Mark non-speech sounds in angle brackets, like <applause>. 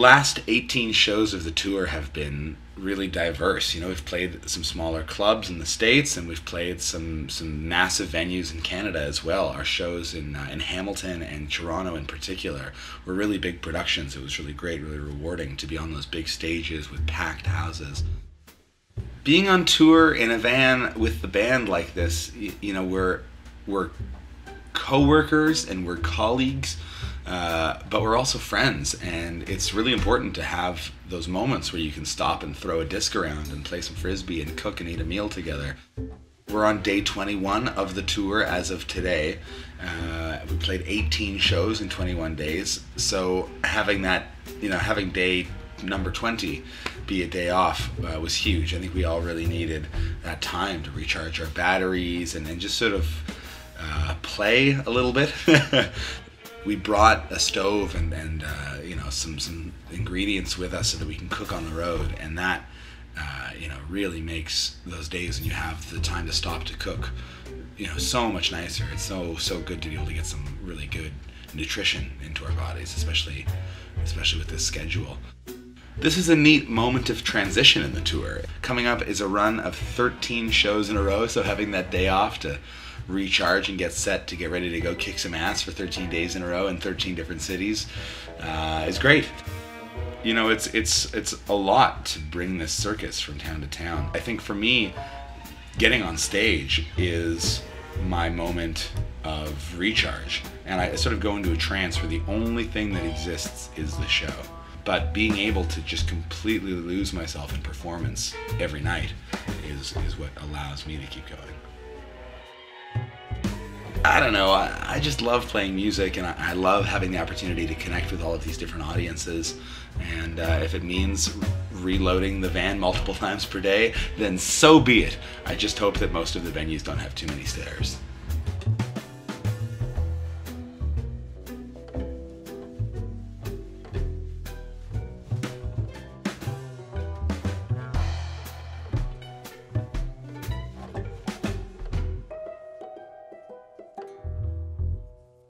last 18 shows of the tour have been really diverse. You know, we've played some smaller clubs in the states, and we've played some some massive venues in Canada as well. Our shows in uh, in Hamilton and Toronto, in particular, were really big productions. It was really great, really rewarding to be on those big stages with packed houses. Being on tour in a van with the band like this, you, you know, we're we're co-workers and we're colleagues uh, but we're also friends, and it's really important to have those moments where you can stop and throw a disc around and play some frisbee and cook and eat a meal together. We're on day 21 of the tour as of today. Uh, we played 18 shows in 21 days, so having that, you know, having day number 20 be a day off uh, was huge. I think we all really needed that time to recharge our batteries and, and just sort of uh, play a little bit. <laughs> we brought a stove and, and uh, you know some some ingredients with us so that we can cook on the road, and that uh, you know really makes those days when you have the time to stop to cook, you know, so much nicer. It's so so good to be able to get some really good nutrition into our bodies, especially especially with this schedule. This is a neat moment of transition in the tour. Coming up is a run of 13 shows in a row, so having that day off to recharge and get set to get ready to go kick some ass for 13 days in a row in 13 different cities uh, is great. You know, it's it's it's a lot to bring this circus from town to town. I think for me, getting on stage is my moment of recharge, and I sort of go into a trance where the only thing that exists is the show. But being able to just completely lose myself in performance every night is is what allows me to keep going. I don't know. I, I, just love playing music, and I, I, love having the opportunity to connect with all of these different audiences. And uh, if it means reloading the van multiple <laughs> times per day, then so be it. I just hope that most of the venues don't have too many stairs.